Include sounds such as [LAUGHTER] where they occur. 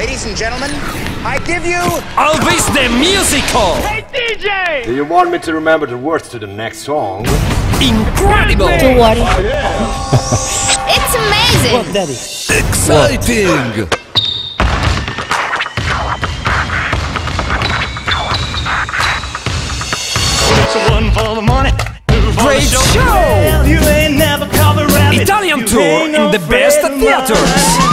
Ladies and gentlemen, I give you Elvis the Musical! Hey DJ! Do you want me to remember the words to the next song? Incredible! Don't worry. Oh, [LAUGHS] it's amazing. What Daddy. Exciting! One for the money, two for Great the show. show! Italian tour in the best theaters.